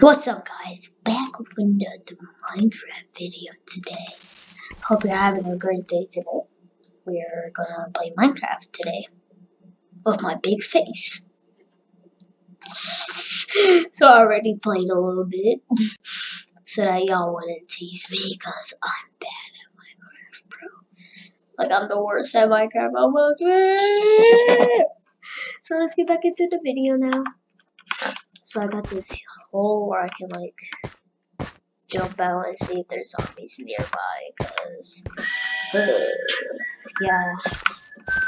What's up guys, back with another Minecraft video today. Hope you're having a great day today. We're gonna play Minecraft today with my big face. so I already played a little bit so that y'all wouldn't tease me because I'm bad at Minecraft, bro. Like I'm the worst at Minecraft almost. so let's get back into the video now. So I got this hole where I can like jump out and see if there's zombies nearby because uh, yeah.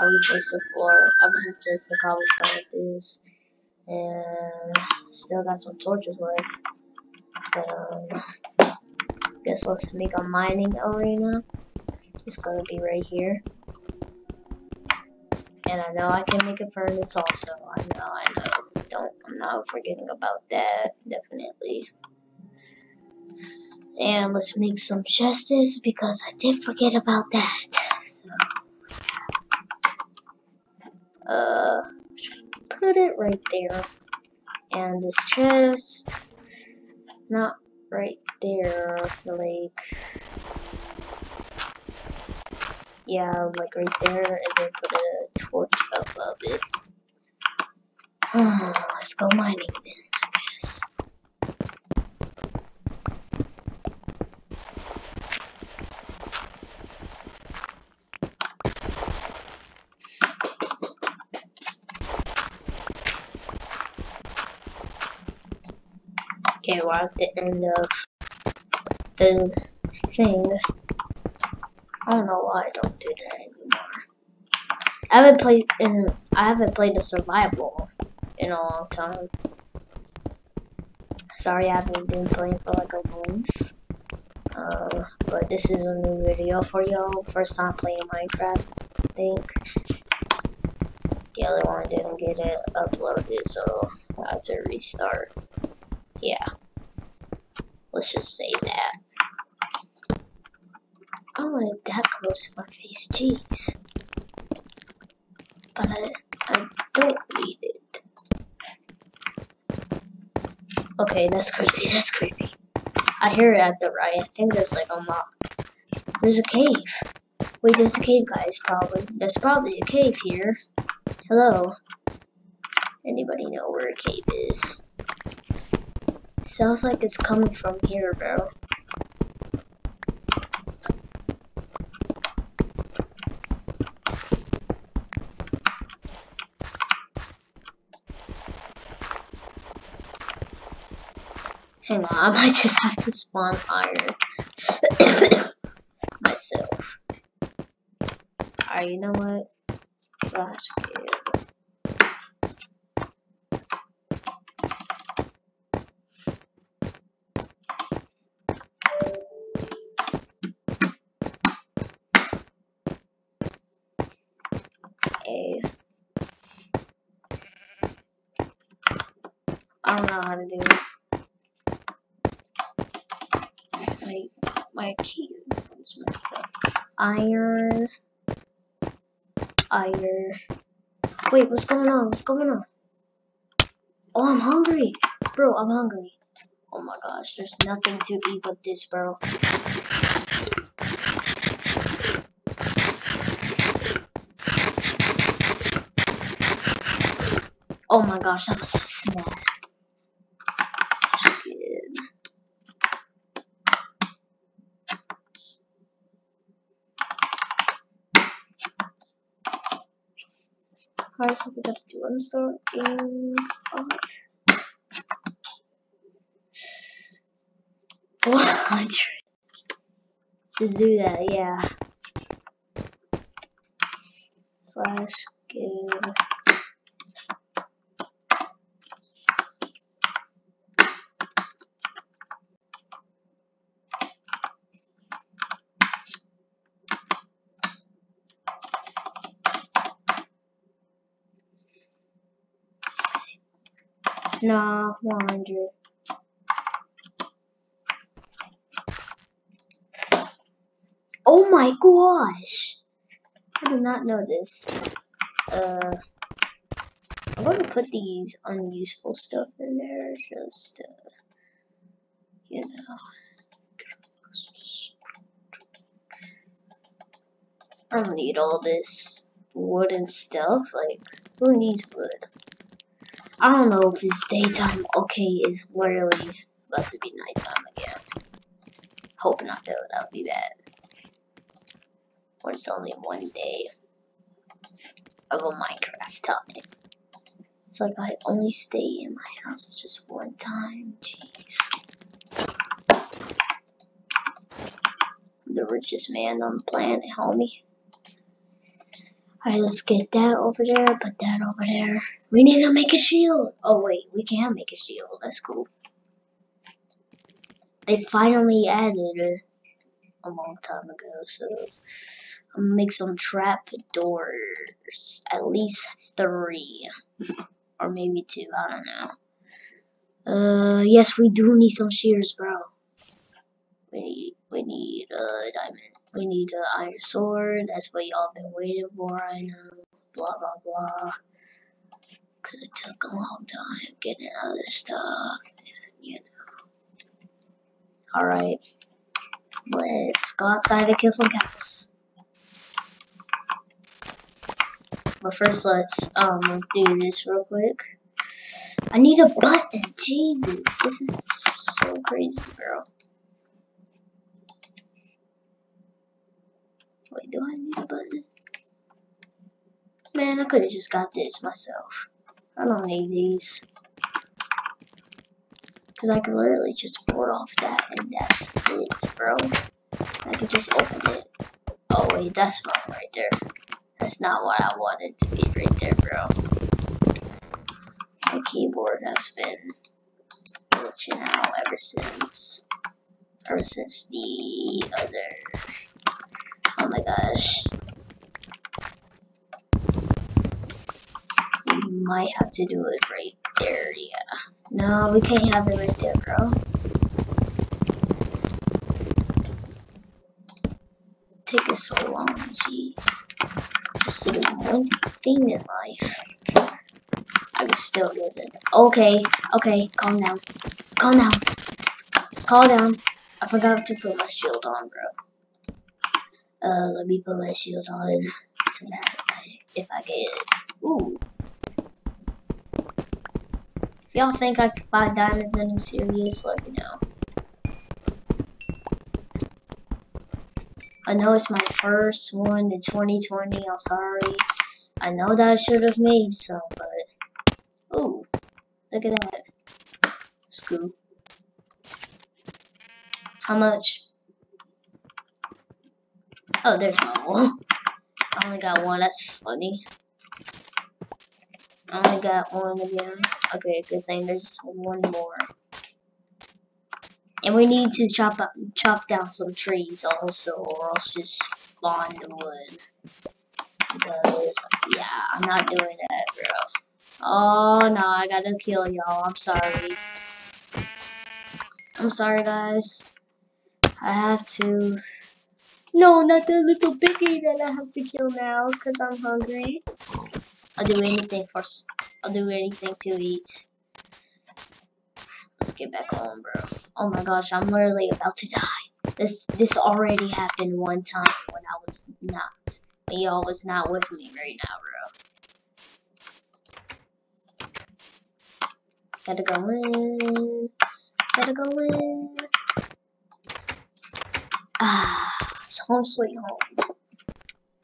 I replaced the floor I replaced the cobblestone with this. And still got some torches left. Um, guess let's make a mining arena. It's gonna be right here and I know I can make a furnace also I know I know don't I'm not forgetting about that definitely and let's make some justice because I did forget about that. So, uh, put it right there. And this chest, not right there, like, yeah, like right there, and then put a torch above it. let's go mining then. I guess. Okay, we're at the end of the thing. I don't know why I don't do that. I haven't played in I haven't played a survival in a long time. Sorry I haven't been playing for like a month. Uh, but this is a new video for y'all. First time playing Minecraft, I think. The other one didn't get it uploaded, so I had to restart yeah. Let's just say that. It that close to my face, jeez. But I, I don't need it. Okay, that's creepy, that's creepy. I hear it at the right. I think there's like a mob. There's a cave. Wait, there's a cave, guys, probably. There's probably a cave here. Hello? Anybody know where a cave is? Sounds like it's coming from here, bro. Hang on, I might just have to spawn iron myself. Alright, you know what? Slash I don't know how to do it. My key is messed. Iron. Iron. Wait, what's going on? What's going on? Oh, I'm hungry. Bro, I'm hungry. Oh my gosh, there's nothing to eat but this, bro. Oh my gosh, that was smart. Alright, so we got to do uninstall in what? What? Just do that, yeah. Slash give Nah, 100. Oh my gosh! I did not know this. Uh, I'm gonna put these unuseful stuff in there just to, you know. I don't need all this wooden stuff. Like, who needs wood? I don't know if it's daytime. Okay, it's literally about to be nighttime again. Hope not though, that would be bad. Or it's only one day of a Minecraft time. It's like I only stay in my house just one time. Jeez. The richest man on the planet, homie. Alright, let's get that over there, put that over there. We need to make a shield. Oh wait, we can make a shield. That's cool. They finally added it a long time ago, so I'm gonna make some trap doors. At least three. or maybe two, I don't know. Uh, yes, we do need some shears, bro. We need, we need. We need an iron sword. That's what y'all been waiting for. I know. Blah blah blah. Cause it took a long time getting all this stuff. you know. All right. Let's go outside and kill some cows. But first, let's um do this real quick. I need a button. Jesus, this is so crazy, bro. Wait, do I need a button? Man, I could have just got this myself. I don't need these. Because I can literally just board off that and that's it, bro. I can just open it. Oh wait, that's wrong right there. That's not what I wanted to be right there, bro. My keyboard has been glitching out ever since, ever since the other Oh my gosh. We might have to do it right there, yeah. No, we can't have it right there, bro. Taking so long, jeez. Just doing one thing in life. I was still good. Okay, okay, calm down. Calm down. Calm down. I forgot to put my shield on, bro. Uh, let me put my shield on that if I get. Ooh. If y'all think I can find diamonds in a series, let me know. I know it's my first one in 2020, I'm sorry. I know that I should have made some, but... Ooh, look at that. Scoop. How much? Oh, there's one. I only got one. That's funny. I only got one again. Okay, good thing there's one more. And we need to chop up, chop down some trees also, or else just spawn the wood. Because, yeah, I'm not doing that, bro. Oh, no, I gotta kill y'all. I'm sorry. I'm sorry, guys. I have to no, not the little piggy that I have to kill now because I'm hungry. I'll do anything for. I'll do anything to eat. Let's get back home, bro. Oh my gosh, I'm literally about to die. This this already happened one time when I was not. When y'all was not with me right now, bro. Gotta go in. Gotta go in. Ah home sweet home.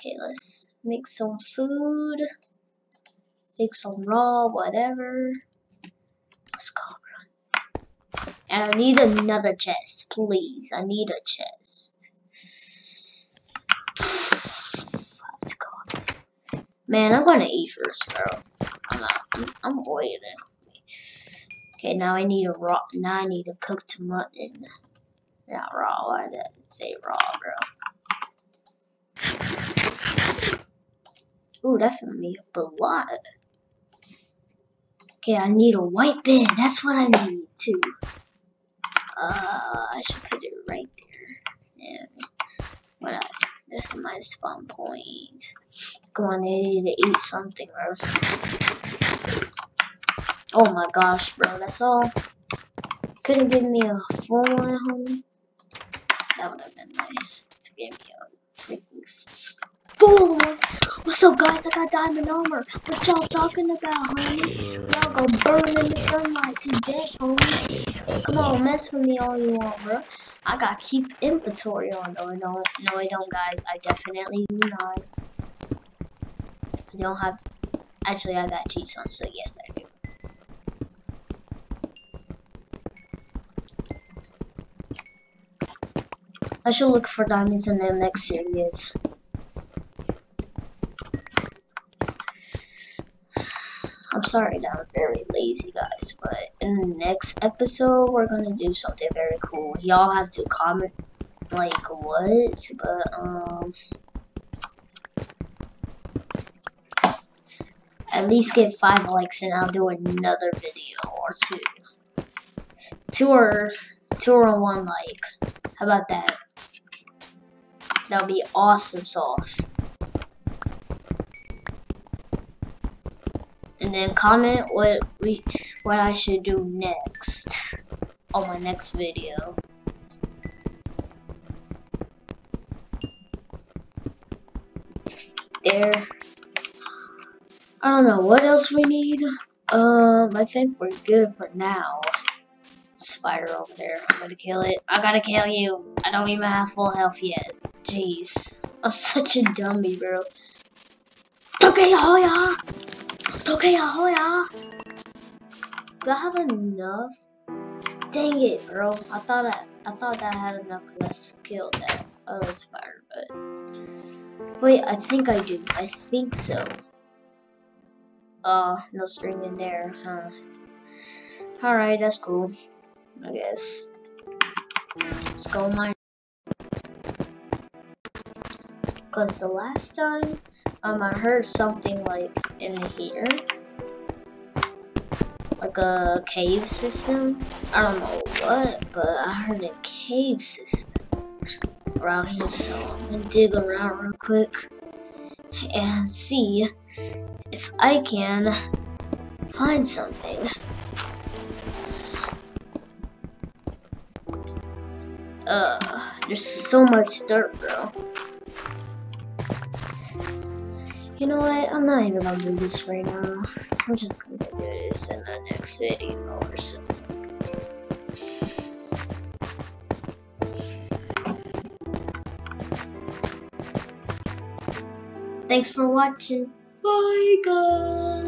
Okay, let's make some food. Make some raw, whatever. Let's go, run. And I need another chest, please. I need a chest. Let's go. Man, I'm gonna eat first, bro. I'm not. I'm, I'm waiting. Okay, now I need a raw. Now I need a cooked mutton. Not raw. Why did I say raw, bro? Ooh, be a lot. Okay, I need a white bin. That's what I need too. Uh, I should put it right there. Yeah. What? I, this is my spawn point. Come on, I need to eat something, bro. Oh my gosh, bro, that's all. Couldn't give me a full one, homie. That would have been nice. To give me full. What's up, guys? I got diamond armor. What y'all talking about, homie? Y'all gonna burn in the sunlight to death, homie. Come on, mess with me all you want, bro. I got keep inventory on. No, I don't. No, I don't, guys. I definitely do not. I don't have. Actually, I got cheats on, so yes, I do. I should look for diamonds in the next series. I'm sorry that I'm very lazy, guys, but in the next episode, we're gonna do something very cool. Y'all have to comment, like, what? But, um... At least get five likes and I'll do another video or two. Two or, two or one like. How about that? That'll be awesome sauce. And then comment what we what I should do next on my next video. There. I don't know what else we need. Um, I think we're good for now. Spider over there. I'm gonna kill it. I gotta kill you. I don't even have full health yet. Jeez. I'm such a dummy, bro. Togehoya! Togehoya! Do I have enough? Dang it, bro. I thought I, I thought that I had enough because I skilled that other spider, but... Wait, I think I do. I think so. Uh, no string in there, huh? Alright, that's cool. I guess. Let's go mine. Because the last time, um, I heard something like in here. Like a cave system. I don't know what, but I heard a cave system around here. So I'm gonna dig around real quick and see if I can find something. Uh, there's so much dirt, bro. You know what? I'm not even gonna do this right now. I'm just gonna do this in the next video or so. Thanks for watching. Bye, guys.